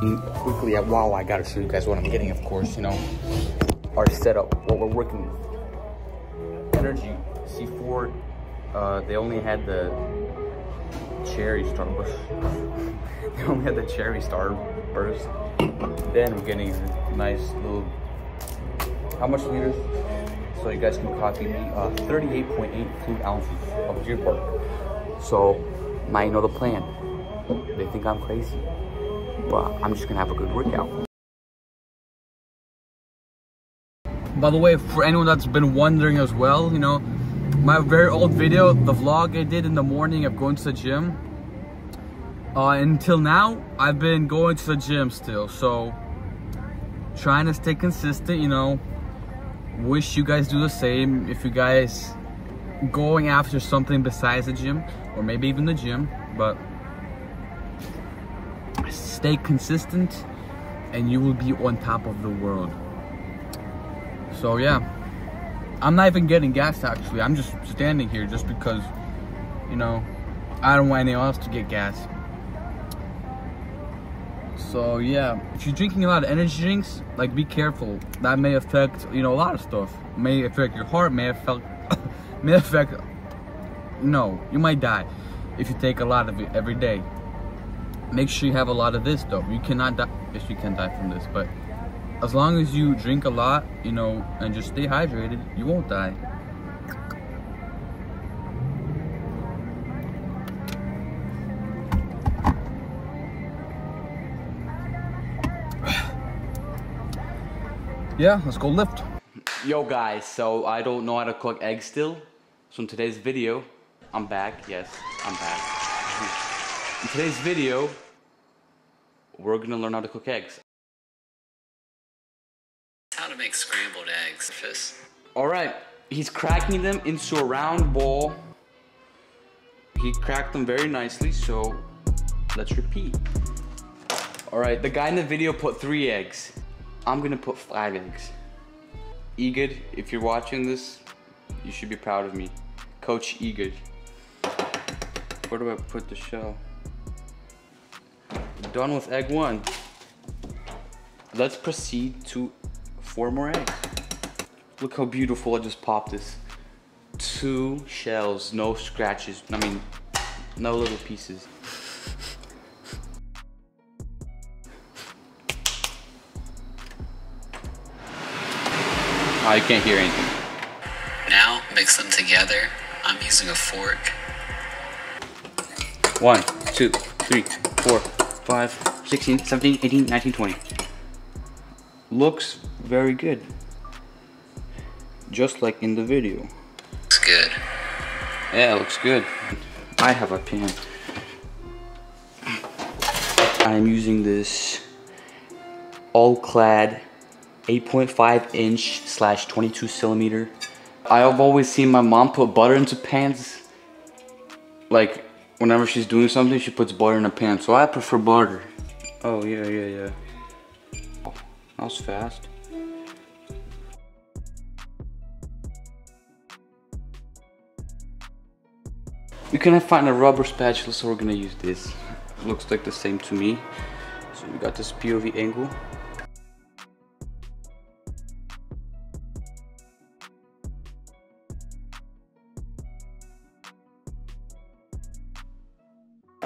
quickly at wow, I gotta show you guys what I'm getting, of course, you know, our setup, what we're working with. Energy, C4, uh, they only had the cherry starburst. they only had the cherry starburst. Then we're getting a nice little, how much liters? So you guys can copy me, uh, 38.8 fluid ounces of Deer Park. So now you know the plan. They think I'm crazy but I'm just gonna have a good workout. By the way, for anyone that's been wondering as well, you know, my very old video, the vlog I did in the morning of going to the gym, uh, until now, I've been going to the gym still, so trying to stay consistent, you know, wish you guys do the same. If you guys going after something besides the gym, or maybe even the gym, but stay consistent and you will be on top of the world. So yeah, I'm not even getting gas actually. I'm just standing here just because, you know, I don't want anyone else to get gas. So yeah, if you're drinking a lot of energy drinks, like be careful. That may affect, you know, a lot of stuff. May affect your heart, may affect, may affect, no, you might die if you take a lot of it every day make sure you have a lot of this though. You cannot die, yes you can die from this, but as long as you drink a lot, you know, and just stay hydrated, you won't die. yeah, let's go lift. Yo guys, so I don't know how to cook eggs still. So in today's video, I'm back. Yes, I'm back. In today's video, we're gonna learn how to cook eggs. How to make scrambled eggs. All right, he's cracking them into a round ball. He cracked them very nicely, so let's repeat. All right, the guy in the video put three eggs. I'm gonna put five eggs. Egid, if you're watching this, you should be proud of me. Coach Egid. Where do I put the shell? Done with egg one. Let's proceed to four more eggs. Look how beautiful I just popped this. Two shells, no scratches. I mean, no little pieces. Oh, I can't hear anything. Now mix them together. I'm using a fork. One, two, three, four, 5, 16, 17, 18, 19, 20. Looks very good. Just like in the video. Looks good. Yeah, looks good. I have a pan. I'm using this all-clad 8.5 inch slash 22 centimeter. I've always seen my mom put butter into pans. Like whenever she's doing something, she puts butter in a pan. So I prefer butter. Oh, yeah, yeah, yeah. Oh, that was fast. We couldn't find a rubber spatula, so we're gonna use this. Looks like the same to me. So we got this POV angle.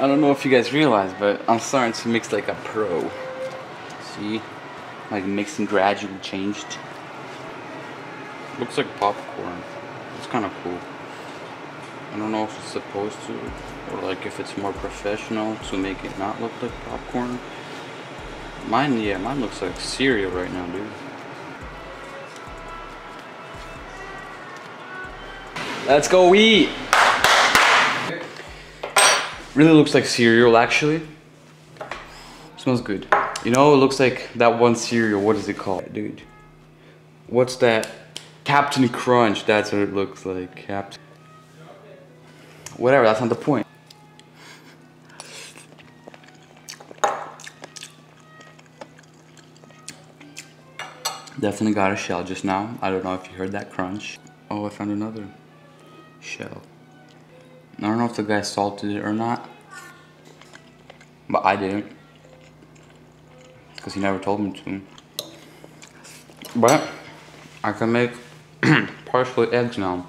I don't know if you guys realize, but I'm starting to mix like a pro. See? Like mixing gradually changed. Looks like popcorn. It's kind of cool. I don't know if it's supposed to, or like if it's more professional to make it not look like popcorn. Mine, yeah, mine looks like cereal right now, dude. Let's go eat! Really looks like cereal actually. Smells good. You know, it looks like that one cereal. What is it called, dude? What's that? Captain Crunch. That's what it looks like. Captain. Whatever, that's not the point. Definitely got a shell just now. I don't know if you heard that crunch. Oh, I found another shell. I don't know if the guy salted it or not, but I didn't. because he never told me to. But I can make partially eggs now.